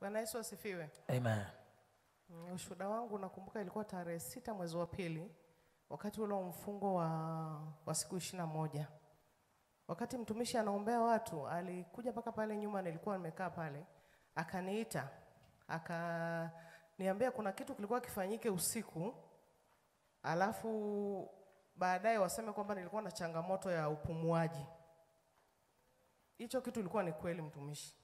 Bwana Yesu asifiwe. Amen. Mm, Ushuhuda wangu nakumbuka ilikuwa tarehe sita mwezi wa pili, wakati ule mfungo wa, wa siku ishirini na moja. Wakati mtumishi anaombea watu, alikuja mpaka pale nyuma, nilikuwa nimekaa pale, akaniita akaniambia kuna kitu kilikuwa kifanyike usiku, alafu baadaye waseme kwamba nilikuwa na changamoto ya upumuaji. Hicho kitu ilikuwa ni kweli, mtumishi.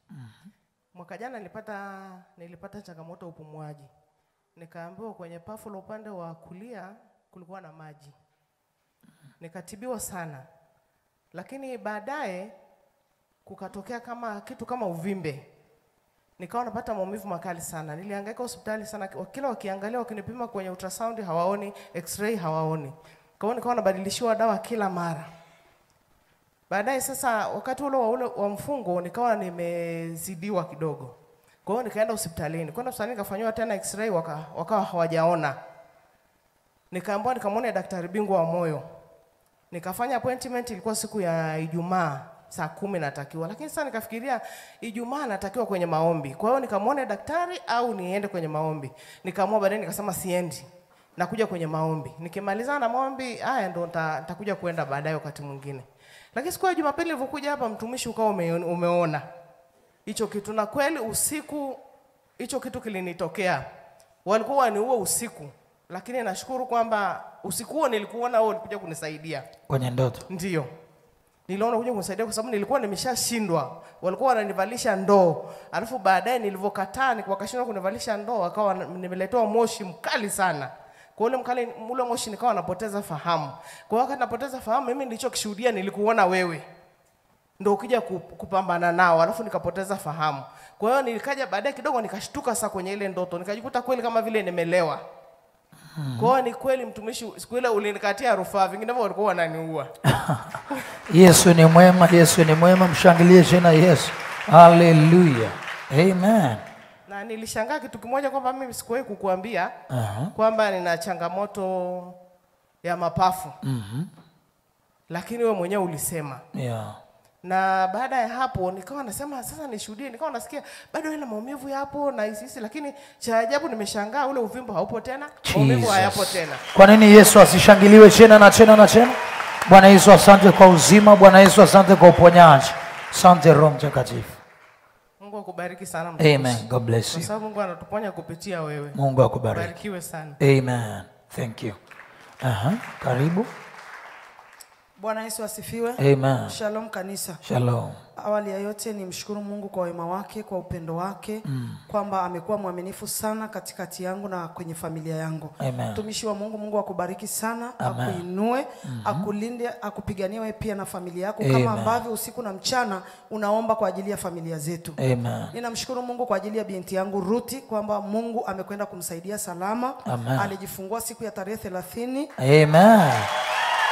Mwaka jana nilipata nilipata changamoto ya upumuaji, nikaambiwa kwenye pafu la upande wa kulia kulikuwa na maji, nikatibiwa sana, lakini baadaye kukatokea kama kitu kama uvimbe, nikawa napata maumivu makali sana. Nilihangaika hospitali sana, kila wakiangalia, wakinipima kwenye ultrasound hawaoni, x-ray hawaoni. Kwa hiyo nikawa nabadilishiwa dawa kila mara. Baadaye sasa, wakati ule wa ule wa mfungo nikawa nimezidiwa kidogo, kwa hiyo nikaenda hospitalini. Kwenda hospitalini nikafanyiwa tena x-ray, waka, wakawa hawajaona. Nikaambiwa nikamwone daktari bingwa wa moyo, nikafanya appointment, ilikuwa siku ya Ijumaa saa kumi natakiwa, lakini sasa nikafikiria Ijumaa natakiwa kwenye maombi, kwa hiyo nikamwone daktari au niende kwenye maombi. Nikaamua baadaye, nikasema siendi, nakuja kwenye maombi. Nikimalizana na maombi haya ndo nitakuja kuenda baadaye wakati mwingine. Lakini siku ya Jumapili nilivyokuja hapa, mtumishi ukawa ume, umeona hicho kitu, na kweli usiku hicho kitu kilinitokea. Walikuwa waniua usiku, lakini nashukuru kwamba usiku huo nilikuona wewe ulikuja kunisaidia. Kwenye ndoto. Ndio. Niliona kuja kunisaidia kwa sababu nilikuwa nimeshashindwa. Walikuwa wananivalisha ndoo. Alafu baadaye nilivyokataa nikawa wakashindwa kunivalisha ndoo, akawa nimeletewa moshi mkali sana. Kwa ule mkali ule moshi nikawa napoteza fahamu. Kwa wakati napoteza fahamu mimi nilichokishuhudia nilikuona wewe. Ndio ukija kupambana nao, alafu nikapoteza fahamu. Kwa hiyo nilikaja baadaye kidogo nikashtuka sasa kwenye ile ndoto, nikajikuta kweli kama vile nimelewa. Hmm. Kwa hiyo ni kweli mtumishi, siku ile ulinikatia rufaa, vinginevyo walikuwa wananiua. Yesu ni mwema, Yesu ni mwema. Mshangilie jina Yesu. Haleluya. Amen. Na nilishangaa kitu kimoja kwamba mimi sikuwahi kukuambia uh -huh. kwamba nina changamoto ya mapafu Mhm. lakini wewe mwenyewe ulisema Yeah. na baada ya hapo nikawa nasema sasa nishuhudie nikawa nasikia bado ile maumivu yapo na hisihisi, lakini cha ajabu nimeshangaa ule uvimbo haupo tena maumivu hayapo tena Kwa nini Yesu asishangiliwe tena na tena na tena? Bwana Yesu, asante kwa uzima. Bwana Yesu, asante kwa uponyaji. Asante Roho Mtakatifu. Akubariki sana mtumishi. Amen. God bless kwa you. sababu mungu anatuponya kupitia wewe Mungu akubariki. barikiwe sana Amen. Thank you. Aha. Karibu. Bwana Yesu asifiwe. Amen. Shalom kanisa. Shalom. Awali ya yote ni mshukuru Mungu kwa wema wake, kwa upendo wake mm. kwamba amekuwa mwaminifu sana katikati yangu na kwenye familia yangu. Mtumishi wa Mungu, Mungu akubariki sana, akuinue, akulinde, akupiganie wewe pia na familia yako Amen. kama ambavyo usiku na mchana unaomba kwa ajili ya familia zetu. Amen. Ninamshukuru Mungu kwa ajili ya binti yangu Ruti kwamba Mungu amekwenda kumsaidia salama. Amen. Alijifungua siku ya tarehe thelathini Amen.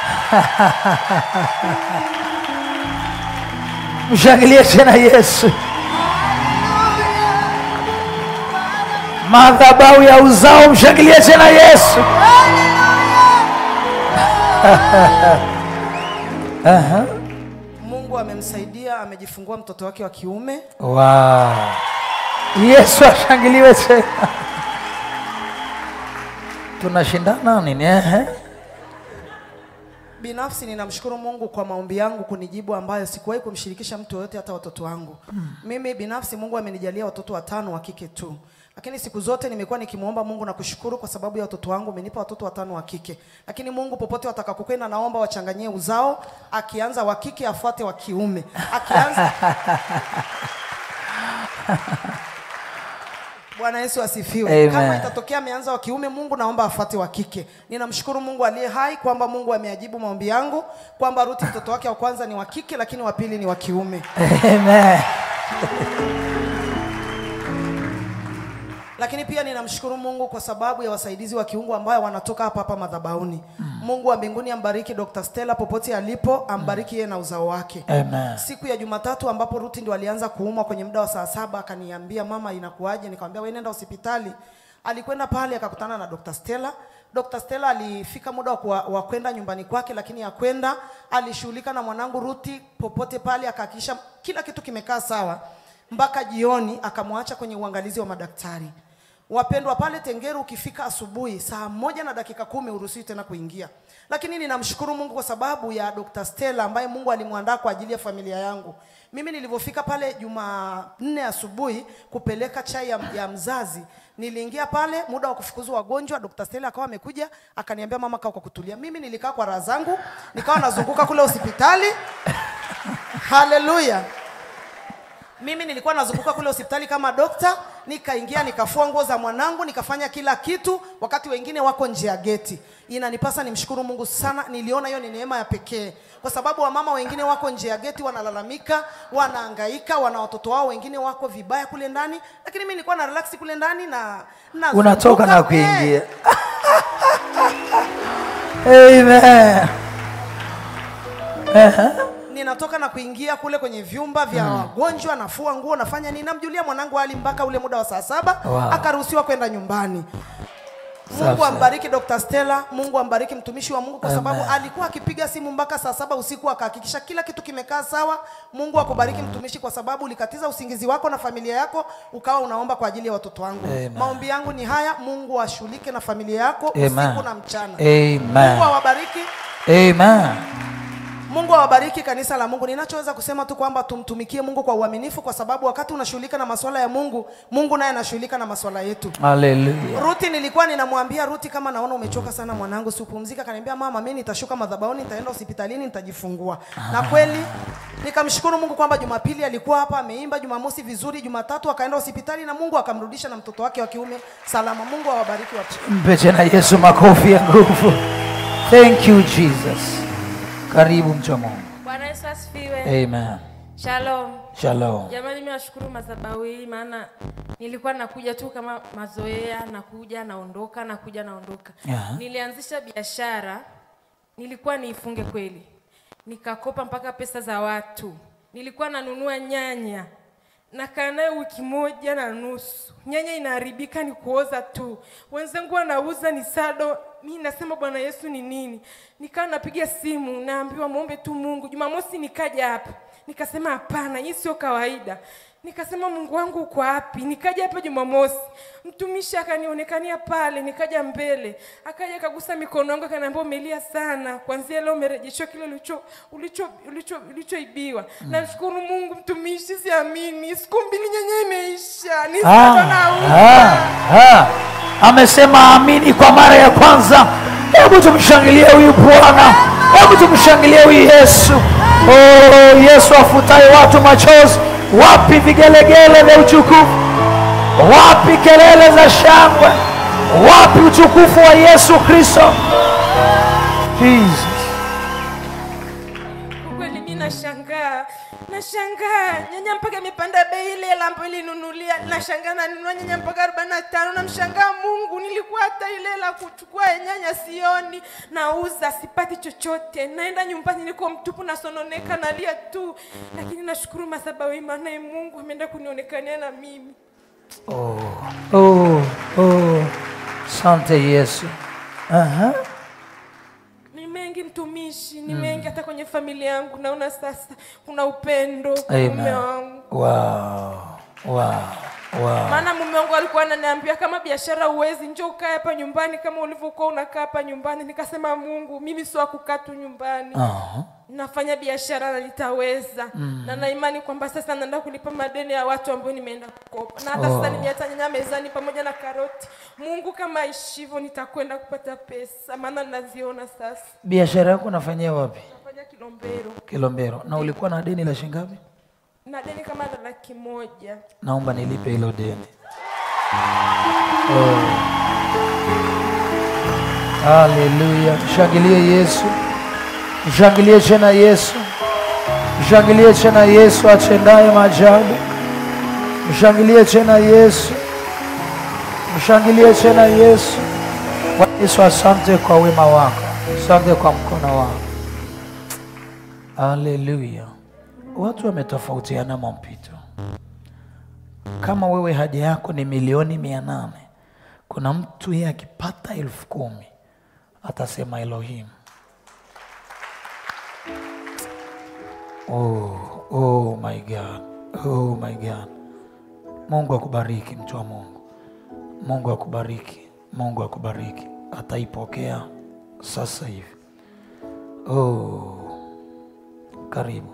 Mshangilie tena Yesu. Madhabahu ya uzao, mshangilie tena Yesu. Aha. Mungu amemsaidia, amejifungua mtoto wake wa kiume. Wow. Yesu ashangiliwe tena. Tunashindana nini? Ehe. Binafsi ninamshukuru Mungu kwa maombi yangu kunijibu ambayo sikuwahi kumshirikisha mtu yoyote hata watoto wangu. Mimi binafsi Mungu amenijalia watoto watano wa kike tu. Lakini siku zote nimekuwa nikimwomba Mungu na kushukuru kwa sababu ya watoto wangu amenipa watoto watano wa kike. Lakini Mungu popote watakakokwenda, naomba wachanganyie uzao, akianza wa kike afuate wa kiume. Akianza Bwana Yesu asifiwe. Amen. Kama itatokea ameanza wa kiume, Mungu naomba afuate wa kike. Ninamshukuru Mungu aliye hai kwamba Mungu ameajibu maombi yangu kwamba Ruti mtoto wake wa kwanza ni wa kike, lakini wa pili ni wa kiume. Amen. Lakini pia ninamshukuru Mungu kwa sababu ya wasaidizi wa kiungu ambao wanatoka hapa hapa madhabahuni. Mungu wa mbinguni ambariki Dr. Stella popote alipo, ambariki yeye na uzao wake. Amen. Siku ya Jumatatu ambapo Ruti ndio alianza kuumwa kwenye muda wa saa saba akaniambia mama, inakuaje? Nikamwambia wewe nenda hospitali. Alikwenda pale akakutana na Dr. Stella. Dr. Stella alifika muda wa kwenda nyumbani kwake, lakini akwenda, alishughulika na mwanangu Ruti popote pale, akahakikisha kila kitu kimekaa sawa. mpaka jioni, akamwacha kwenye uangalizi wa madaktari. Wapendwa, pale Tengeru ukifika asubuhi saa moja na dakika kumi uruhusiwi tena kuingia, lakini ninamshukuru Mungu kwa sababu ya Dr. Stella ambaye Mungu alimwandaa kwa ajili ya familia yangu. Mimi nilivyofika pale Jumanne asubuhi kupeleka chai ya, ya mzazi, niliingia pale muda wa kufukuzwa wagonjwa. Dr. Stella akawa amekuja akaniambia, mama, kaa kwa kutulia. Mimi nilikaa kwa raha zangu, nikawa nazunguka kule hospitali. Haleluya! Mimi nilikuwa nazunguka kule hospitali kama dokta, nikaingia nikafua nguo za mwanangu, nikafanya kila kitu, wakati wengine wako nje ya geti. Inanipasa nimshukuru Mungu sana, niliona hiyo ni neema ya pekee, kwa sababu wamama wengine wako nje ya geti, wanalalamika, wanahangaika, wana watoto wao wengine wako vibaya kule ndani, lakini mimi nilikuwa na relax kule ndani na na unatoka na kuingia. Amen ninatoka na kuingia kule kwenye vyumba vya wagonjwa, nafua nguo, nafanya nini, namjulia mwanangu hali mpaka ule muda wa saa saba Wow. akaruhusiwa kwenda nyumbani. Mungu ambariki Dr. Stella, Mungu ambariki mtumishi wa Mungu kwa sababu Amen. alikuwa akipiga simu mpaka saa saba usiku akahakikisha kila kitu kimekaa sawa. Mungu akubariki mtumishi, kwa sababu ulikatiza usingizi wako na familia yako ukawa unaomba kwa ajili ya watoto wangu. Amen. Maombi yangu ni haya, Mungu ashughulike na familia yako Amen. usiku na mchana. Amen. Mungu awabariki. amen Mungu awabariki kanisa la Mungu. Ninachoweza kusema tu kwamba tumtumikie Mungu kwa uaminifu, kwa sababu wakati unashughulika na masuala ya Mungu, Mungu naye anashughulika na masuala yetu. haleluya Ruti, nilikuwa ninamwambia Ruti, kama naona umechoka sana mwanangu, siupumzika. Akaniambia mama, mimi nitashuka madhabahuni, nitaenda hospitalini, nitajifungua. Na kweli nikamshukuru Mungu kwamba Jumapili alikuwa hapa ameimba, Jumamosi vizuri, Jumatatu akaenda hospitali na Mungu akamrudisha na mtoto wake wa kiume salama. Mungu awabariki watu. mpe tena yesu makofi ya nguvu thank you jesus karibu mcha mungu Bwana Yesu asifiwe. amen Shalom. shalom Jamani, mimi nashukuru madhabahu hii, maana nilikuwa nakuja tu kama mazoea, nakuja naondoka, nakuja naondoka. Aha. Nilianzisha biashara, nilikuwa niifunge kweli, nikakopa mpaka pesa za watu. Nilikuwa nanunua nyanya, nakaa nayo wiki moja na nusu, nyanya inaharibika, ni kuoza tu. Wenzangu wanauza ni sado, mi nasema Bwana Yesu ni nini? Nikaa napiga simu, naambiwa muombe tu Mungu. Jumamosi nikaja hapa, nikasema hapana, hii sio kawaida. Nikasema Mungu wangu uko wapi? Nikaja hapa Jumamosi, mtumishi akanionekania pale, nikaja mbele, akaja akagusa mikono yangu, akaniambia umelia sana, kwanzia leo umerejeshwa kile ulicho ulicho ulicho mm. Namshukuru Mungu, mtumishi, siamini, siku mbili nyenye imeisha, ni Ah, amesema amini kwa mara ya kwanza. Hebu tumshangilie huyu bwana. Hebu tumshangilie huyu yesu. Oh, yesu afutaye watu machozi. Wapi vigelegele vya utukufu? Wapi kelele za shangwe? Wapi utukufu wa yesu kristo? Jesus. Nashangaa nyanya mpaka imepanda bei ile lambo ilinunulia nashangaa nanunua nyanya mpaka arobaini na tano namshangaa mungu nilikuwa hata ile la kuchukua ya nyanya sioni nauza sipati chochote naenda nyumbani niko mtupu nasononeka nalia tu lakini nashukuru madhabahu maana mungu ameenda kunionekania na mimi Oh, oh, oh. sante Yesu. Aha. Mengi mtumishi ni mengi hata kwenye familia yangu naona sasa kuna upendo kwa mume wangu Wow. Wow. Wow. maana mume wangu alikuwa ananiambia kama biashara uwezi njo ukae hapa nyumbani kama ulivyokuwa unakaa hapa nyumbani nikasema mungu mimi sio wakukaa tu nyumbani Aha. nafanya biashara na nitaweza mm. na naimani kwamba sasa naenda kulipa madeni ya watu ambao nimeenda kukopa na hata Oh. sasa nimeacha nyanya mezani pamoja na karoti mungu kama ishivo nitakwenda kupata pesa maana naziona sasa Biashara yako unafanyia wapi? nafanya kilombero Kilombero. Na ulikuwa na deni la shilingi ngapi? Na deni kama la laki moja Naomba nilipe hilo deni. Oh. Haleluya. Mshangilie Yesu. Mshangilie tena Yesu. Mshangilie tena Yesu atendaye maajabu. Mshangilie tena Yesu. Mshangilie tena Yesu. Bwana Yesu, asante kwa wema wako, asante kwa mkono wako. Haleluya. Watu wametofautiana mampito. Kama wewe haja yako ni milioni mia nane, kuna mtu yeye akipata elfu kumi atasema Elohim. Oh, oh my God, oh my God. Mungu akubariki mtu wa Mungu. Mungu akubariki. Mungu akubariki. Ataipokea sasa hivi. Oh, karibu.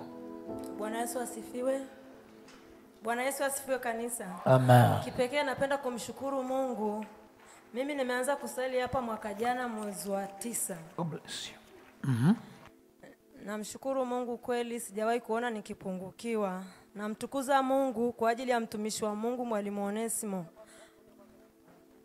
Yesu asifiwe. Bwana Yesu asifiwe kanisa. Amen. Kipekee napenda kumshukuru Mungu. Mimi nimeanza kusali hapa mwaka jana mwezi wa tisa. God bless you. Namshukuru Mungu kweli, sijawahi kuona nikipungukiwa. Namtukuza Mungu kwa ajili ya mtumishi wa Mungu Mwalimu Onesimo.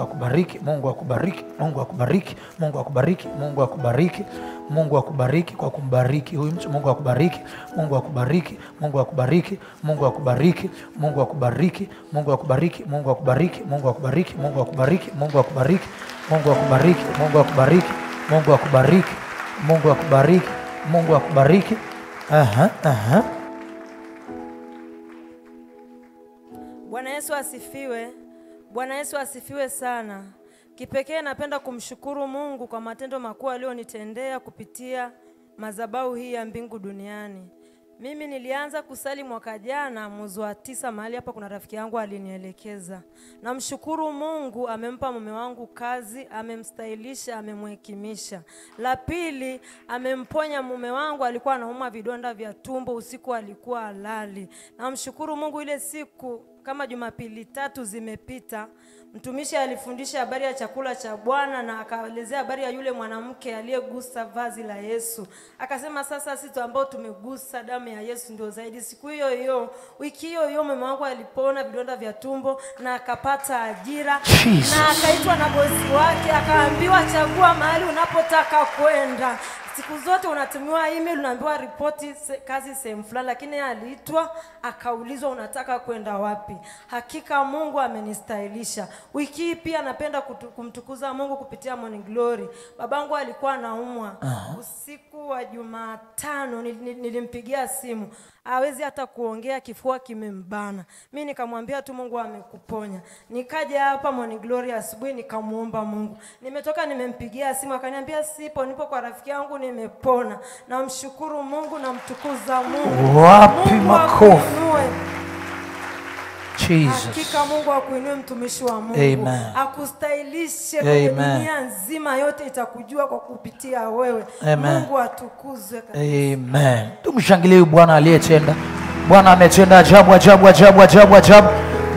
akubariki, Mungu akubariki, Mungu akubariki, Mungu akubariki, Mungu akubariki, Mungu akubariki kwa kumbariki huyu mtu. Mungu akubariki, Mungu akubariki, Mungu akubariki, Mungu akubariki, Mungu akubariki, Mungu akubariki, Mungu akubariki, Mungu akubariki, Mungu akubariki, Mungu akubariki, Mungu akubariki, Mungu akubariki, Mungu akubariki, Mungu akubariki, Mungu akubariki. Aha, aha. Bwana Yesu asifiwe. Bwana Yesu asifiwe sana. Kipekee napenda kumshukuru Mungu kwa matendo makuu aliyonitendea kupitia madhabahu hii ya mbingu duniani. Mimi nilianza kusali mwaka jana mwezi wa tisa, mahali hapa kuna rafiki yangu alinielekeza. Namshukuru Mungu, amempa mume wangu kazi, amemstahilisha, amemhekimisha. La pili, amemponya mume wangu, alikuwa anauma vidonda vya tumbo, usiku alikuwa alali. Namshukuru Mungu, ile siku kama Jumapili tatu zimepita, mtumishi alifundisha habari ya chakula cha Bwana na akaelezea habari ya yule mwanamke aliyegusa vazi la Yesu. Akasema sasa sisi ambao tumegusa damu ya Yesu ndio zaidi. Siku hiyo hiyo, wiki hiyo hiyo, mume wangu alipona vidonda vya tumbo na akapata ajira Jesus. na akaitwa na bosi wake, akaambiwa chagua mahali unapotaka kwenda. Siku zote unatumiwa email, unaambiwa ripoti se, kazi sehemu fulani, lakini yeye aliitwa akaulizwa unataka kwenda wapi. Hakika Mungu amenistahilisha. Wiki hii pia napenda kutu, kumtukuza Mungu kupitia Morning Glory. Babangu alikuwa anaumwa uh -huh. usiku wa Jumatano, nil- nil- nilimpigia simu hawezi hata kuongea, kifua kimembana. Mi nikamwambia tu Mungu amekuponya. Nikaja hapa Morning Glory asubuhi nikamwomba Mungu. Nimetoka nimempigia simu akaniambia sipo, nipo kwa rafiki yangu nimepona. Namshukuru Mungu, namtukuza Mungu. Wapi makofi? Jesus. Hakika Mungu akuinue mtumishi wa Mungu. Amen. Akustahilishe kwenye dunia nzima yote itakujua kwa kupitia wewe. Amen. Mungu atukuzwe. Amen. Tumshangilie Bwana aliyetenda. Bwana ametenda ajabu, ajabu, ajabu, ajabu, ajabu.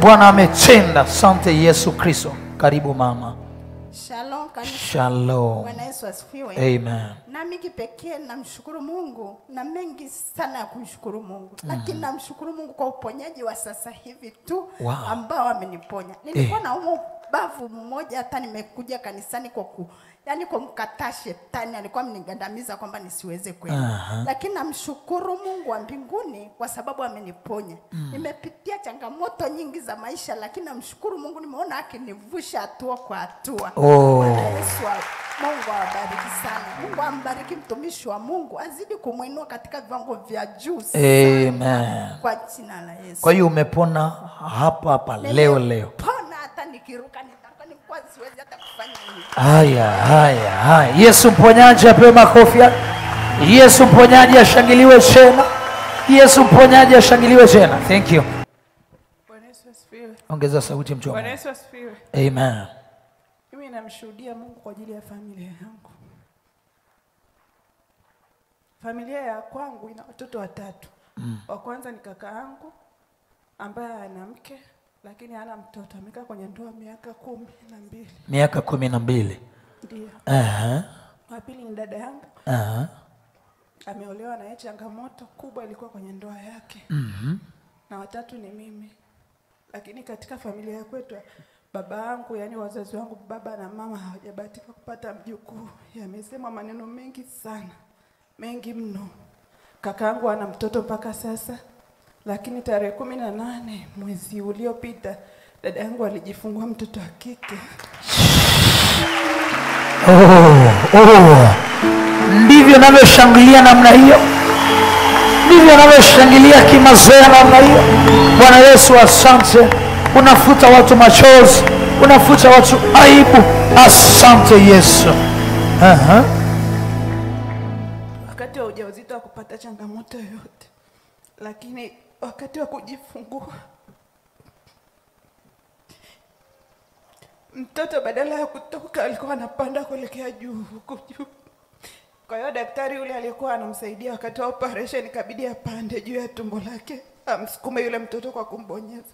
Bwana ametenda. Asante Yesu Kristo. Karibu mama. Shalom kanisa. Shalom. Bwana Yesu asifiwe. Amen. Nami kipekee namshukuru Mungu na mengi sana ya kumshukuru Mungu, lakini namshukuru Mungu kwa uponyaji wa sasa hivi tu Wow. ambao ameniponya. Nilikuwa naumwa ubavu mmoja, hata nimekuja kanisani kwa ku yani kumkataa shetani, alikuwa amenigandamiza kwamba nisiweze kwenda lakini namshukuru Mungu wa mbinguni kwa sababu ameniponya. Mm. Nimepitia changamoto nyingi za maisha, lakini namshukuru Mungu, nimeona akinivusha hatua kwa hatua. Oh. Yesu Mungu awabariki sana. Mungu ambariki mtumishi wa Mungu, azidi kumwinua katika viwango vya juu. Amen. Kwa jina la Yesu. Kwa hiyo umepona hapa hapa leo leo. Pona hata nikiruka nitaruka, Haya, haya, haya. Yesu mponyaji apewe makofi. Yesu mponyaji ashangiliwe tena. Yesu mponyaji ashangiliwe tena. Thank you. Ongeza sauti mtu wa Mungu. Amen. Mimi namshuhudia Mungu kwa ajili ya familia yangu. Familia ya kwangu ina watoto watatu. Mm. Wa kwanza ni kaka yangu ambaye ana mke lakini hana mtoto. Amekaa kwenye ndoa miaka kumi na mbili. Miaka kumi na mbili. Ndio. Aha. Wa pili ni dada yangu Aha. ameolewa na yeye, changamoto kubwa ilikuwa kwenye ndoa yake. Mhm. na watatu ni mimi. Lakini katika familia ya kwetu baba yangu, yani wazazi wangu, baba na mama hawajabahatika kupata mjukuu. Yamesemwa maneno mengi sana, mengi mno. Kaka yangu ana mtoto mpaka sasa, lakini tarehe kumi na nane mwezi uliopita dada yangu alijifungua mtoto wa kike. Oh, oh. Ndivyo navyoshangilia namna hiyo, ndivyo navyoshangilia kimazoea namna hiyo. Bwana Yesu, asante. Unafuta watu machozi, unafuta watu aibu. Asante Yesu. Aha. wakati wa ujauzito wa kupata changamoto yoyote, lakini wakati wa kujifungua mtoto badala ya kutoka alikuwa anapanda kuelekea juu huku juu. Kwa hiyo daktari yule aliyekuwa anamsaidia wakati wa operation ikabidi apande juu ya tumbo lake amsukume yule mtoto kwa kumbonyeza,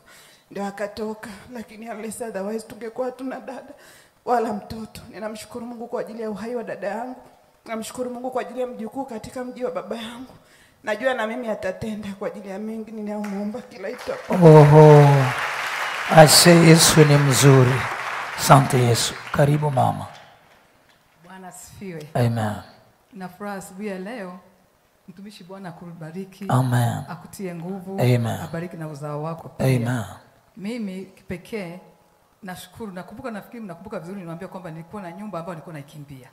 ndio akatoka, lakini unless otherwise tungekuwa hatuna dada wala mtoto. Ninamshukuru Mungu kwa ajili ya uhai wa dada yangu, namshukuru Mungu kwa ajili ya mjukuu katika mji wa baba yangu. Najua na mimi atatenda kwa ajili ya mengi ninayomwomba kila itwapo. Oho. Ase Yesu ni mzuri. Asante Yesu. Karibu mama. Bwana asifiwe. Amen. Na furaha asubuhi ya leo, mtumishi Bwana akubariki, Amen. akutie nguvu, Amen. abariki na uzao wako pia. Amen. Mimi kipekee nashukuru, nakumbuka, nafikiri mnakumbuka vizuri, niwaambia kwamba nilikuwa na nyumba ambayo nilikuwa naikimbia.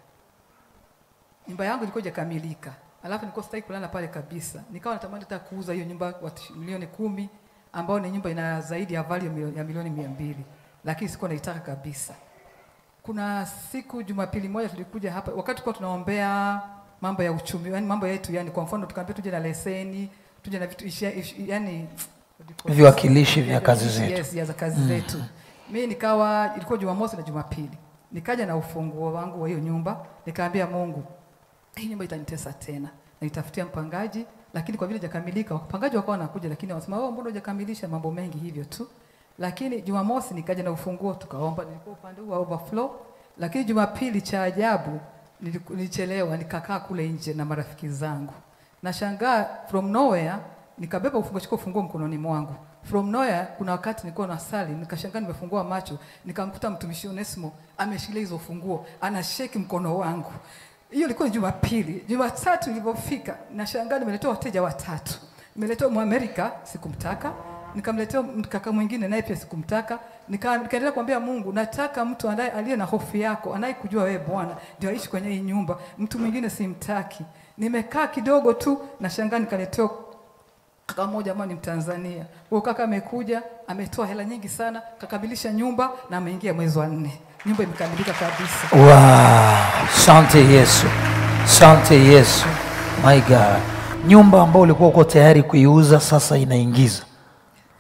Nyumba yangu ilikuwa haijakamilika, alafu nilikuwa sitaki kulala pale kabisa, nikawa natamani hata kuuza hiyo nyumba kwa milioni kumi, ambayo ni nyumba ina zaidi ya value ya milioni- mia mbili, lakini sikuwa naitaka kabisa. Kuna siku Jumapili moja tulikuja hapa, wakati kwa tunaombea mambo ya uchumi, yani mambo yetu, yani kwa mfano tukaambia tuje na leseni, tuje na vitu ishia, ishi, yani Viwakilishi vya kazi zetu. Yes, ya kazi zetu. Mm. Mimi nikawa ilikuwa Jumamosi na Jumapili. Nikaja na ufunguo wangu wa hiyo nyumba, nikaambia Mungu, hii nyumba itanitesa tena. naitafutia mpangaji, lakini kwa vile hajakamilika, wapangaji wakawa wanakuja lakini wanasema, wewe mbona hujakamilisha mambo mengi hivyo tu?" Lakini Jumamosi nikaja na ufunguo tukaomba, nilikuwa upande wa overflow. Lakini Jumapili cha ajabu nilichelewa, nikakaa kule nje na marafiki zangu. Nashangaa from nowhere nikabeba ufunguo, chukua ufunguo mkononi mwangu. From nowhere kuna wakati nilikuwa na sali, nikashangaa nimefungua macho, nikamkuta mtumishi Onesimo ameshikilia hizo funguo, anasheki mkono wangu. Hiyo ilikuwa ni Jumapili. Jumatatu ilipofika, nashangaa nimeletewa wateja watatu. Nimeletewa Mwamerika, sikumtaka. Nikamletea mkaka mwingine naye pia sikumtaka. Nika- Nikaendelea kumwambia Mungu, nataka mtu anaye aliye na hofu yako, anayekujua wewe Bwana, ndio aishi kwenye hii nyumba. Mtu mwingine simtaki. Nimekaa kidogo tu, nashangaa nikaletewa kaka mmoja ambaye ni Mtanzania. Huyo kaka amekuja, ametoa hela nyingi sana, kakamilisha nyumba na ameingia mwezi wa nne. Nyumba imekamilika kabisa. Wow. Asante Yesu. sante Yesu. My God. Nyumba ambayo ulikuwa uko tayari kuiuza sasa inaingiza.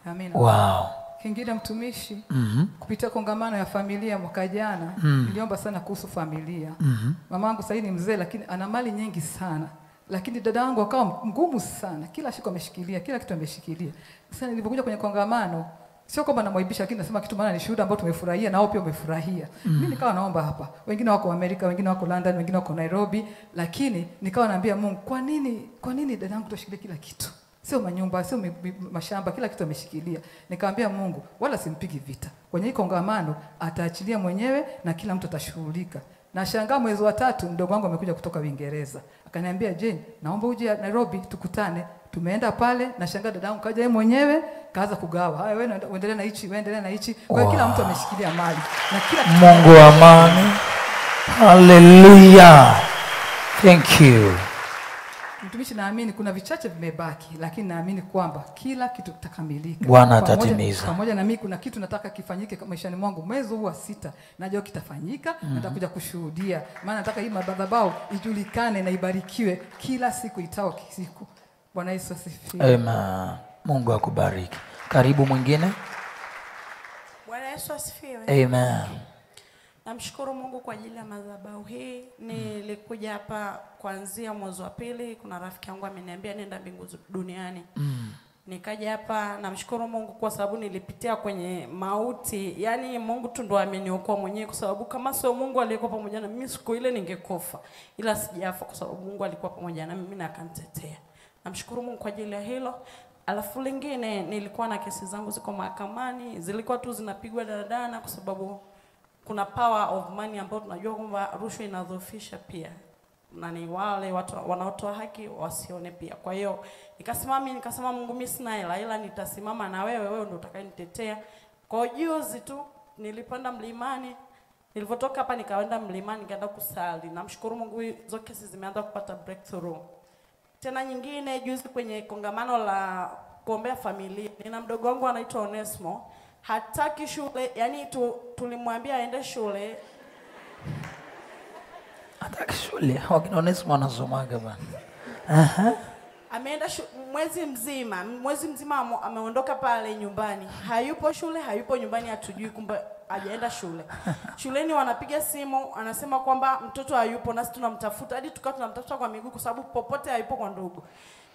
Amina. Wow. Kingine mtumishi, mm -hmm. kupitia kongamano ya familia mwaka jana Mm. -hmm. niliomba sana kuhusu familia. Mhm. Mama yangu sasa ni mzee, lakini ana mali nyingi sana, lakini dada yangu akawa mgumu sana, kila siku ameshikilia, kila kitu ameshikilia. Sasa nilipokuja kwenye kongamano, sio kwamba namwaibisha, lakini nasema kitu, maana ni shuhuda ambao tumefurahia na wao pia wamefurahia. Mm. Mimi nikawa naomba hapa, wengine wako Amerika, wengine wako London, wengine wako Nairobi, lakini nikawa naambia Mungu, kwa nini, kwa nini dada yangu tushikilie kila kitu sio manyumba, sio mashamba, kila kitu ameshikilia. Nikamwambia Mungu, wala simpigi vita. Kwenye hii kongamano ataachilia mwenyewe na kila mtu atashughulika. Nashangaa mwezi wa tatu mdogo wangu amekuja kutoka Uingereza. Akaniambia, "Jane, naomba uje Nairobi tukutane." Tumeenda pale, nashangaa dada yangu kaja yeye mwenyewe kaanza kugawa. Haya, wewe uendelee na hichi, wewe endelea na hichi. Kwa hiyo kila mtu ameshikilia mali na kila Mungu wa amani. Hallelujah. Thank you. Mtumishi, naamini kuna vichache vimebaki, lakini naamini kwamba kila kitu kitakamilika. Bwana atatimiza. Pamoja na mimi kuna kitu nataka kifanyike kwa maishani mwangu mwezi huu wa sita, najua kitafanyika mm -hmm. natakuja kushuhudia, maana nataka hii madhabahu ijulikane na ibarikiwe kila siku itao siku. Bwana Yesu asifiwe. Amen. Mungu akubariki. Karibu mwingine. Bwana Yesu asifiwe. Amen. Namshukuru Mungu kwa ajili ya madhabahu hii. Nilikuja hapa kuanzia mwezi wa pili, kuna rafiki yangu ameniambia nenda mbingu duniani. Mm. Nikaja hapa, namshukuru Mungu kwa sababu nilipitia kwenye mauti. Yaani Mungu tu ndo ameniokoa mwenyewe kwa sababu kama sio Mungu aliyekuwa pamoja na mimi siku ile ningekufa. Ila sijafa kwa sababu Mungu alikuwa pamoja na mimi na akanitetea. Namshukuru Mungu kwa ajili ya hilo. Alafu lingine nilikuwa na kesi zangu ziko mahakamani, zilikuwa tu zinapigwa daradana kwa sababu kuna power of money ambayo tunajua kwamba rushwa inadhoofisha pia. nani wale watu wanaotoa haki wasione pia. Kwa hiyo nikasimama nikasema Mungu mimi sina hela ila nitasimama na wewe, wewe ndio utakayenitetea. Kwa juzi tu nilipanda mlimani nilivyotoka hapa nikaenda mlimani nikaenda kusali. Namshukuru Mungu hizo kesi zimeanza kupata breakthrough. Tena nyingine juzi kwenye kongamano la kuombea familia, nina mdogo wangu anaitwa Onesmo, hataki shule, yani tu, tulimwambia aende shule Hataki shule. Wakina Onesimo wanasomaga bana. Aha. ameenda shu, mwezi mzima mwezi mzima ameondoka pale nyumbani, hayupo shule, hayupo nyumbani, hatujui kumbe hajaenda shule. Shuleni wanapiga simu, anasema kwamba mtoto hayupo, nasi tunamtafuta hadi tukawa tunamtafuta kwa miguu, kwa sababu popote hayupo kwa ndugu.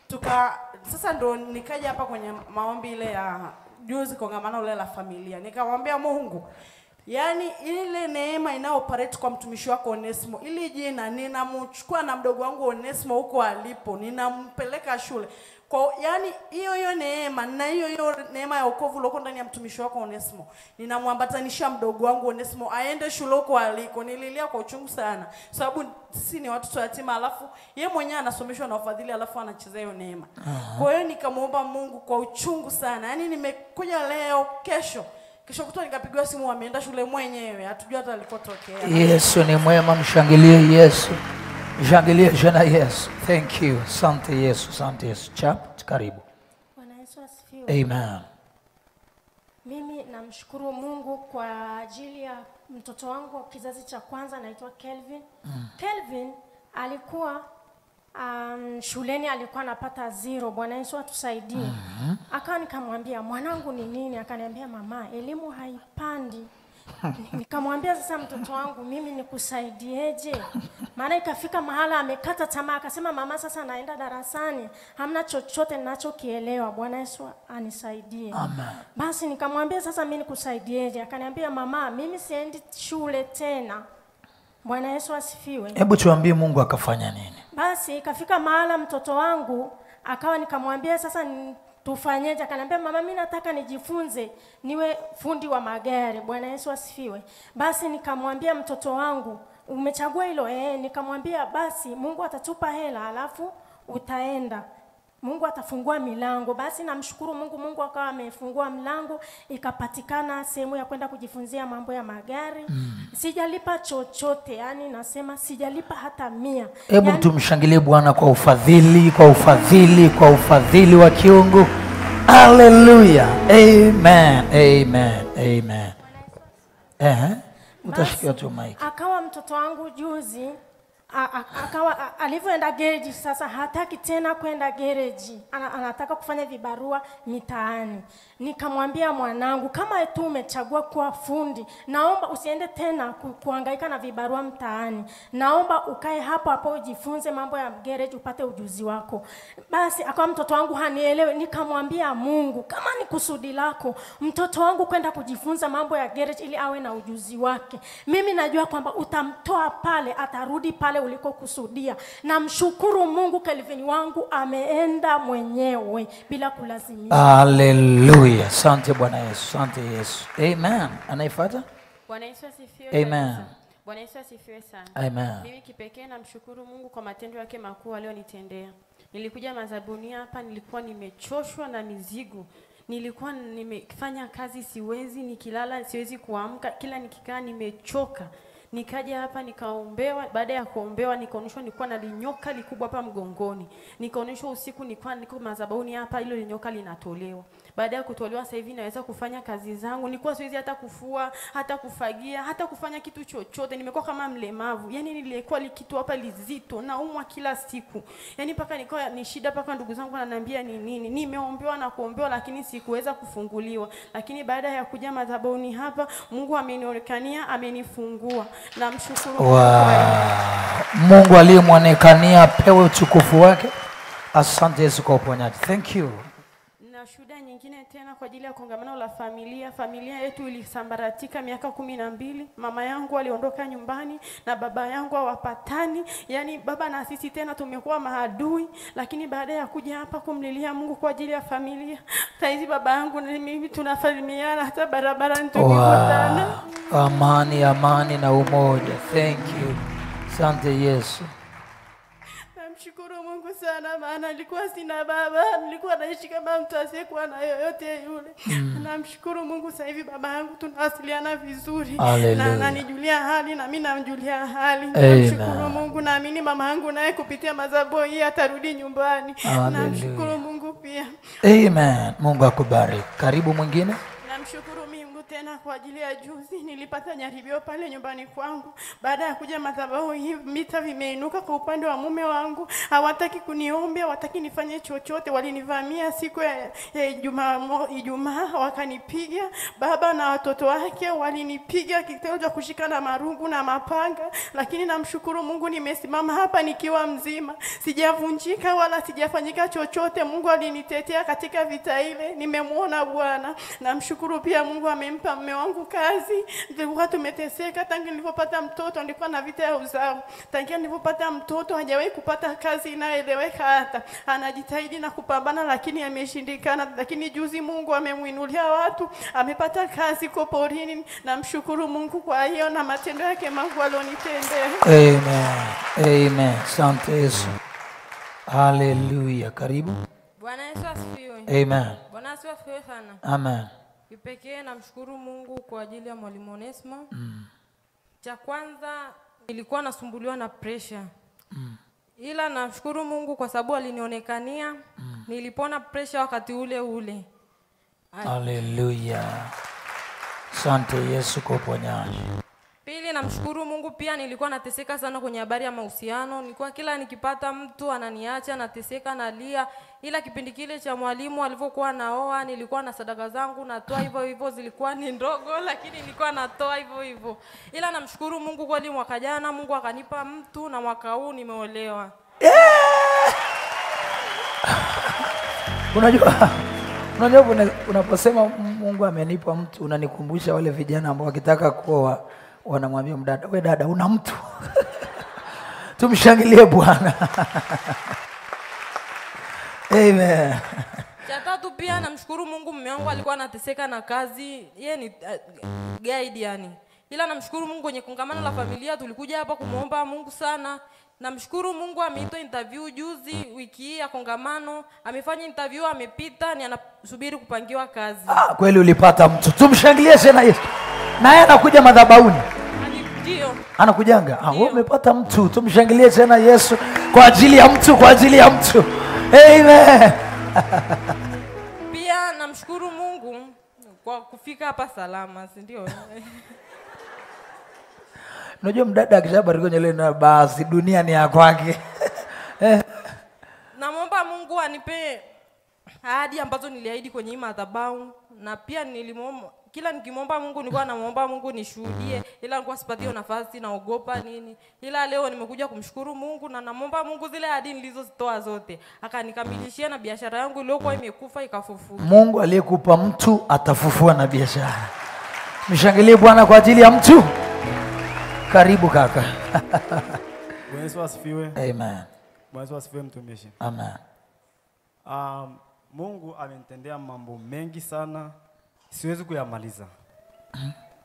Tuka sasa ndo nikaja hapa kwenye maombi ile ya juzi, kongamano lile la familia, nikamwambia Mungu Yaani ile neema ina operate kwa mtumishi wako Onesimo, ili jina ninamchukua na mdogo wangu Onesimo huko alipo, ninampeleka shule. Kwa yani hiyo hiyo neema na hiyo hiyo neema ya wokovu iliyoko ndani ya mtumishi wako Onesimo, ninamwambatanisha mdogo wangu Onesimo aende shule huko aliko. Nililia kwa uchungu sana, sababu sisi ni watoto yatima, alafu ye mwenyewe anasomeshwa na wafadhili, alafu anachezea hiyo neema. Kwa hiyo nikamwomba Mungu kwa uchungu sana, yaani nimekuja leo, kesho kesho kutwa nikapigiwa simu, wameenda shule mwenyewe, hatujua hata alikotokea. Yesu ni mwema, mshangilie Yesu, mshangilie jina Yesu. Thank you, asante Yesu, asante Yesu. Chap, karibu. Bwana Yesu asifiwe. Amen. Mimi namshukuru Mungu kwa ajili ya mtoto wangu wa kizazi cha kwanza anaitwa Kelvin. Kelvin alikuwa um, shuleni alikuwa anapata zero. Bwana Yesu atusaidie. Akawa nikamwambia mwanangu ni nini? Akaniambia mama, elimu haipandi. Nikamwambia sasa, mtoto wangu, mimi nikusaidieje? Maana ikafika mahala amekata tamaa, akasema mama, sasa naenda darasani, hamna chochote ninachokielewa. Bwana Yesu anisaidie. Amen. Basi nikamwambia sasa, mimi nikusaidieje? Akaniambia mama, mimi siendi shule tena. Bwana Yesu asifiwe. Hebu tuambie Mungu akafanya nini? Basi ikafika mahala mtoto wangu akawa, nikamwambia sasa tufanyeje? Akaniambia mama, mimi nataka nijifunze niwe fundi wa magari. Bwana Yesu asifiwe. Basi nikamwambia mtoto wangu, umechagua hilo eh? Nikamwambia basi Mungu atatupa hela, alafu utaenda Mungu atafungua milango. Basi namshukuru Mungu, Mungu akawa amefungua mlango, ikapatikana sehemu ya kwenda kujifunzia mambo ya magari. Sijalipa chochote, yani nasema sijalipa hata mia. Hebu yani, tumshangilie Bwana kwa ufadhili, kwa ufadhili, kwa ufadhili wa kiungu. Haleluya. Amen. Amen. Amen. Eh, utashikia tu akawa mtoto wangu juzi akawa alivyoenda gereji sasa hataki tena kwenda gereji. Ana, anataka kufanya vibarua mitaani. Nikamwambia mwanangu kama tu umechagua kuwa fundi naomba usiende tena ku, kuangaika na vibarua mtaani. Naomba ukae hapo hapo ujifunze mambo ya gereji upate ujuzi wako. Basi akawa mtoto wangu hanielewe nikamwambia mungu kama ni kusudi lako mtoto wangu kwenda kujifunza mambo ya gereji ili awe na ujuzi wake. Mimi najua kwamba utamtoa pale atarudi pale ulikokusudia namshukuru mungu kelvin wangu ameenda mwenyewe bila kulazimika Haleluya. Asante Bwana Yesu. Asante Yesu. Amen. Anaifuata? Bwana Yesu asifiwe. Amen. Bwana Yesu asifiwe sana. Amen. Mimi kipekee namshukuru Mungu kwa matendo yake makuu aliyonitendea. Nilikuja madhabuni hapa, nilikuwa nimechoshwa na mizigo. Nilikuwa nimefanya kazi siwezi, nikilala siwezi kuamka, kila nikikaa nimechoka. Nikaja hapa nikaombewa. Baada ya kuombewa, nikaonyeshwa nilikuwa na linyoka likubwa hapa mgongoni. Nikaonyeshwa usiku nilikuwa niko madhabahuni hapa, hilo linyoka linatolewa. Baada ya kutolewa, sasa hivi naweza kufanya kazi zangu. Nilikuwa siwezi hata kufua, hata kufagia, hata kufanya kitu chochote. Nimekuwa kama mlemavu. yani nilikuwa likitu hapa lizito, naumwa kila siku. yani mpaka nilikuwa ni shida mpaka ndugu zangu wananiambia ni nini. Nimeombewa na kuombewa lakini sikuweza kufunguliwa. Lakini baada ya kuja madhabahuni hapa, Mungu amenionekania, amenifungua. Namshukuru. Wow. Mungu aliyemwonekania apewe utukufu wake. Asante Yesu kwa uponyaji. Thank you. Nyingine tena kwa ajili ya kongamano la familia. Familia yetu ilisambaratika miaka kumi na mbili. Mama yangu aliondoka nyumbani na baba yangu hawapatani, yaani baba na sisi tena tumekuwa maadui. Lakini baada ya kuja hapa kumlilia Mungu kwa ajili ya familia, saizi baba yangu na mimi tunafahamiana hata barabarani tukikutana. Wow. Amani, amani na umoja. Thank you. Asante Yesu. Sana, maana nilikuwa sina baba, nilikuwa naishi kama mtu asiyekuwa na yoyote yule. Mm. Namshukuru Mungu, sasa hivi baba yangu tunawasiliana vizuri na ananijulia hali na mimi namjulia hali. Namshukuru Mungu, naamini mama yangu naye kupitia madhabahu hii atarudi nyumbani. Namshukuru Mungu pia. Amen. Mungu akubariki. Karibu mwingine. Namshukuru tena kwa ajili ya juzi nilipata jaribio pale nyumbani kwangu. Baada ya kuja madhabahu hii, vita vimeinuka kwa upande wa mume wangu. Hawataki kuniombe, hawataki nifanye chochote. Walinivamia siku ya, Ijumaa, Ijumaa wakanipiga. Baba na watoto wake walinipiga kitendo cha kushika na marungu na mapanga, lakini namshukuru Mungu nimesimama hapa nikiwa mzima, sijavunjika wala sijafanyika chochote. Mungu alinitetea katika vita ile, nimemwona Bwana. Namshukuru pia Mungu amempa mume wangu kazi. Tulikuwa tumeteseka tangu nilipopata mtoto, nilikuwa na vita ya uzao. Tangia nilipopata mtoto hajawahi kupata kazi inayoeleweka hata. Anajitahidi na kupambana lakini ameshindikana. Lakini juzi Mungu amemwinulia watu, amepata kazi kwa porini. Namshukuru Mungu kwa hiyo na matendo yake Mungu alionitendea. Amen. Amen. Asante Yesu. Haleluya. Karibu. Bwana Yesu asifiwe. Amen. Bwana Yesu asifiwe sana. Amen. Kipekee namshukuru Mungu kwa ajili ya mwalimu Onesmo. Mm. Cha kwanza nilikuwa nasumbuliwa na pressure. Mm. Ila namshukuru Mungu kwa sababu alinionekania. Mm. Nilipona pressure wakati ule ule. Haleluya. Asante Yesu kwa uponyaji. Namshukuru Mungu pia, nilikuwa nateseka sana kwenye habari ya mahusiano. Nilikuwa kila nikipata mtu ananiacha, nateseka, nalia. Ila kipindi kile cha mwalimu alivyokuwa naoa, nilikuwa na sadaka zangu natoa hivyo hivyo, zilikuwa ni ndogo, lakini nilikuwa natoa hivyo hivyo. Ila namshukuru Mungu kweli, mwaka jana Mungu akanipa mtu na mwaka huu nimeolewa. Unajua, unajua unaposema Mungu amenipa mtu, unanikumbusha wale vijana ambao wakitaka kuoa wanamwambia mdada, we dada, una mtu. Tumshangilie Bwana. Amen. Cha tatu pia namshukuru Mungu, mume wangu alikuwa anateseka na kazi, ye ni uh, guide yani. Ila namshukuru Mungu kwenye kongamano la familia tulikuja hapa kumwomba Mungu sana. Namshukuru Mungu ameitwa interview juzi wiki hii ya kongamano, amefanya interview amepita, ni anasubiri kupangiwa kazi. Ah, kweli ulipata mtu. Tumshangilie tena Yesu. Na yeye anakuja madhabahuni. Anakujanga. Ah, wewe umepata mtu. Tumshangilie tena Yesu kwa ajili ya mtu, kwa ajili ya mtu. Amen. Pia namshukuru Mungu kwa kufika hapa salama, si ndio? Unajua mdada akishabarikiwa nyele na basi dunia ni ya kwake. Eh, Namwomba Mungu anipe ahadi ambazo niliahidi kwenye hii madhabahu, na pia nilimwomba kila nikimwomba Mungu nilikuwa namwomba Mungu nishuhudie, ila nilikuwa sipati hiyo nafasi, naogopa nini. Ila leo nimekuja kumshukuru Mungu na namwomba Mungu zile hadi nilizozitoa zote akanikamilishia, na biashara yangu iliyokuwa imekufa ikafufuka. Mungu aliyekupa mtu atafufua na biashara. Mshangilie Bwana kwa ajili ya mtu. Karibu kaka. Bwana Yesu asifiwe. Amen. Bwana Yesu asifiwe mtumishi. Amen. Um, Mungu amenitendea mambo mengi sana, siwezi kuyamaliza,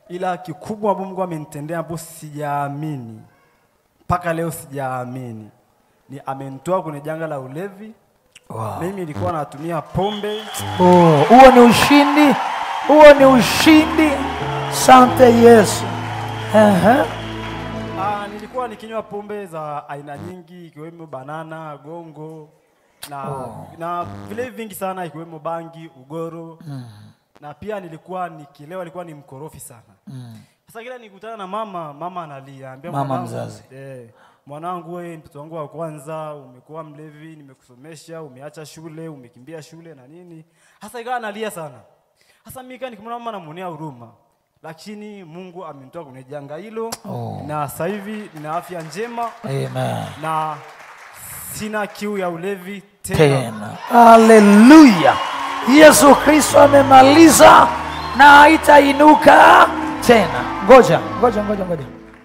ila kikubwa Mungu amenitendea ambapo sijaamini mpaka leo sijaamini ni amenitoa kwenye janga la ulevi. Wow. Mimi nilikuwa natumia pombe Oh, huo ni ushindi. Huo ni ushindi. Sante Yesu. Ehe. Ah, nilikuwa nikinywa pombe za aina nyingi ikiwemo banana, gongo na, Oh. na vile vingi sana ikiwemo bangi, ugoro Mm. Na pia nilikuwa nikilewa, nilikuwa ni mkorofi sana. Mm. Sasa kila nikutana na mama, mama analia, ambia Mama mzazi. Eh, mwanangu wewe mtoto wangu wa kwanza umekuwa mlevi, nimekusomesha, umeacha shule, umekimbia shule na nini. Sasa ikawa analia sana. Sasa mimi kaa nikimwona mama namuonea huruma. Lakini Mungu amenitoa kwenye janga hilo Oh. na sasa hivi nina afya njema Amen. na sina kiu ya ulevi tena. Tena. Haleluya. Yesu Kristo amemaliza na haitainuka tena. Ngoja, ngoja, ngoja, ngoja.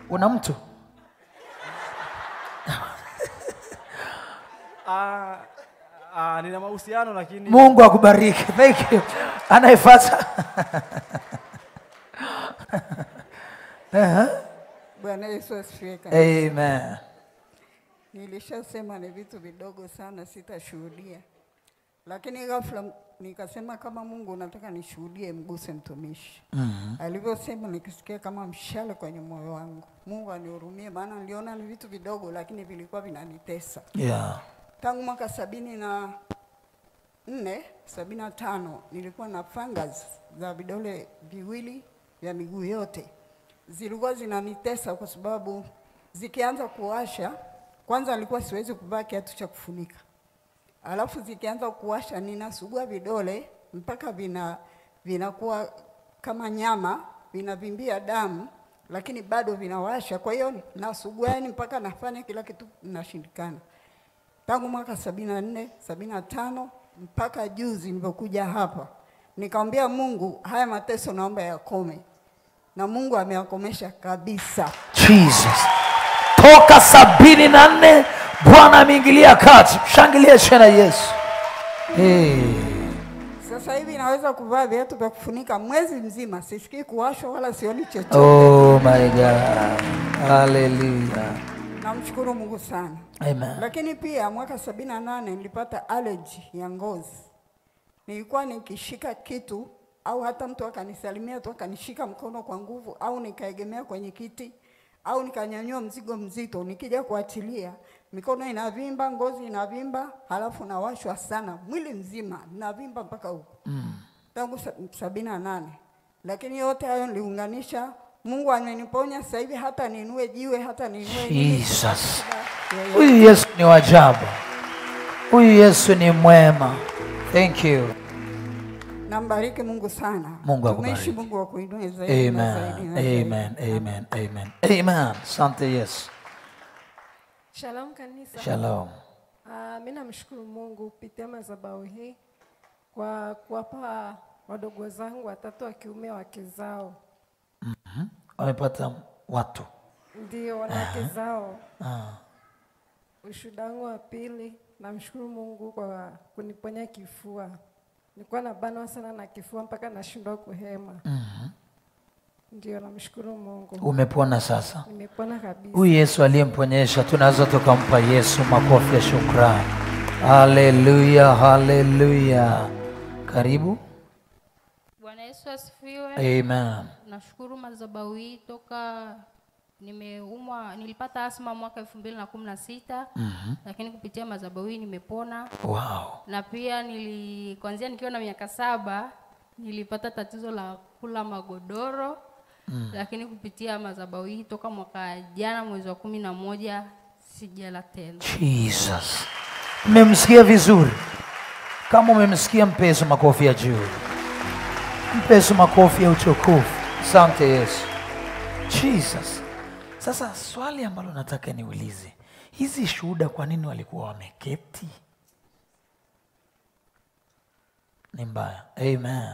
Una mtu? Ah, ah, nina mahusiano lakini Mungu akubariki. Thank you. Anayefuata. Bwana Yesu asifiwe. Amen. Nilishasema ni vitu vidogo sana, sitashuhudia, lakini ghafla nikasema kama Mungu unataka nishuhudie, mguse mtumishi. Mhm. Alivyosema nikisikia kama mshale kwenye moyo wangu. Mungu anihurumie, maana niliona ni vitu vidogo, lakini vilikuwa vinanitesa Yeah. tangu mwaka sabini na nne sabini na tano nilikuwa na fungus za vidole viwili vya miguu yote, zilikuwa zinanitesa kwa sababu zikianza kuwasha, kwanza nilikuwa siwezi kuvaa kiatu cha kufunika, alafu zikianza kuwasha ninasugua vidole mpaka vina vinakuwa kama nyama, vinavimbia damu, lakini bado vinawasha. Kwa hiyo nasugua yani mpaka nafanya kila kitu, nashindikana tangu mwaka sabini na nne sabini na tano mpaka juzi nilipokuja hapa nikamwambia Mungu, haya mateso naomba yakome, na Mungu ameyakomesha kabisa. Jesus. Toka sabini na nne Bwana ameingilia kati. Shangilie tena Yesu. Hey. Sasa hivi naweza kuvaa viatu vya kufunika mwezi mzima, sisikii kuwashwa wala sioni chochote. Oh my God. Hallelujah. Namshukuru Mungu sana. Amen. Lakini pia mwaka sabini na nane nilipata allergy ya ngozi. Nilikuwa nikishika kitu au hata mtu akanisalimia tu akanishika mkono kwa nguvu, au nikaegemea kwenye kiti au nikanyanyua mzigo mzito, nikija kuachilia mikono inavimba, ngozi inavimba, halafu nawashwa sana mwili mzima, navimba mpaka huko Mm. tangu sa- sabini na nane. Lakini yote hayo niliunganisha, Mungu ameniponya sasa hivi, hata ninue jiwe, hata ninue Jesus. Huyu Yesu ni wajabu. Huyu Yesu ni mwema. Thank you. Nambariki Mungu sana. Mungu akubariki. Mungu akuinue zaidi Amen. Amen. Amen. Amen. Amen. Asante Yesu. Shalom kanisa. Shalom. Uh, mi namshukuru Mungu kupitia madhabahu hii kwa kuwapa wadogo zangu watatu wa kiume wake zao, Mhm. Wamepata watu. ndio wanawake zao. Ah. Ushuhuda wangu wa pili, namshukuru Mungu kwa kuniponya kifua. Nilikuwa nabanwa sana na kifua mpaka nashindwa kuhema. Mhm. Ndio, namshukuru Mungu. Umepona sasa. Nimepona kabisa. Huyu Yesu aliyemponyesha, tunaweza tukampa Yesu makofi ya shukrani. Haleluya, haleluya. Karibu. Bwana Yesu asifiwe. Amen. Nashukuru madhabahu hii toka nimeumwa, nilipata asma mwaka elfu mbili na kumi na sita Mhm. lakini kupitia madhabahu hii nimepona. Wow. Na pia nili kuanzia nikiwa na miaka saba nilipata tatizo la kula magodoro Mm. lakini kupitia madhabahu hii toka mwaka jana mwezi wa kumi na moja sijala tena. Jesus. Mmemsikia vizuri? Kama umemsikia, mpe Yesu makofi ya juu, mpe Yesu makofi ya utukufu. Asante Yesu. Jesus. Sasa swali ambalo nataka niulize, hizi shuhuda kwa nini walikuwa wameketi? Ni mbaya. Amen.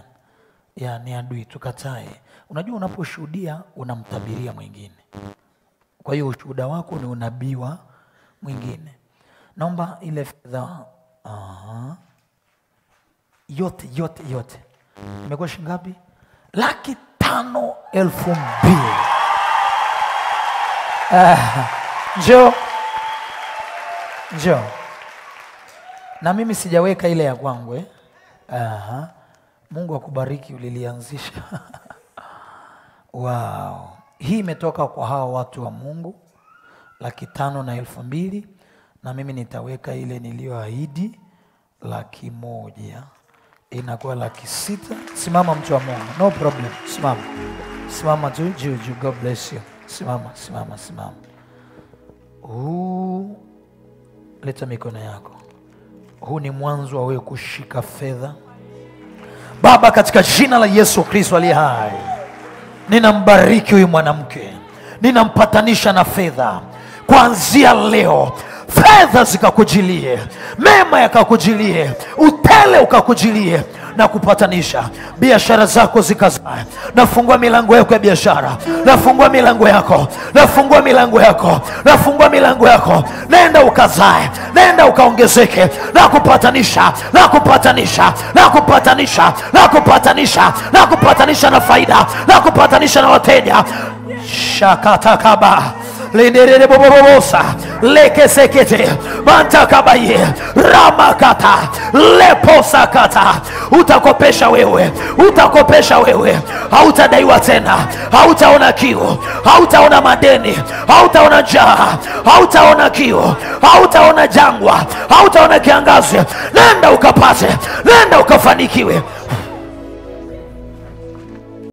Ya ni adui, tukatae. Unajua, unaposhuhudia unamtabiria mwingine, kwa hiyo ushuhuda wako ni unabii wa mwingine. Naomba ile fedha yote yote yote imekuwa shilingi ngapi? Laki tano elfu mbili. njo njoo, na mimi sijaweka ile ya kwangu eh? Mungu akubariki, ulilianzisha wow. Hii imetoka kwa hawa watu wa Mungu, laki tano na elfu mbili na mimi nitaweka ile niliyoahidi laki moja inakuwa laki sita. Simama mtu wa Mungu, no problem, simama simama tu juu juu. God bless you. Simama simama simama. Huu, leta mikono yako. Huu ni mwanzo wa wewe kushika fedha. Baba, katika jina la Yesu Kristo aliye hai, ninambariki huyu mwanamke, ninampatanisha na fedha. Kuanzia leo fedha zikakujilie, mema yakakujilie, utele ukakujilie na kupatanisha. Biashara zako zikazae. Nafungua milango yako ya biashara, nafungua milango yako, nafungua milango yako, nafungua milango yako. Nenda ukazae, nenda ukaongezeke, na kupatanisha, na kupatanisha, na kupatanisha, na kupatanisha, na kupatanisha na faida, na kupatanisha na wateja. Shakatakaba linderere bobobobosa lekesekete. Mantakabaye. Ramakata. Leposakata. Utakopesha wewe. Utakopesha wewe. Hautadaiwa tena. Hautaona kiu. Hautaona madeni. Hautaona njaa. Hautaona kiu. Hautaona jangwa. Hautaona kiangazi. Nenda ukapate. Nenda ukafanikiwe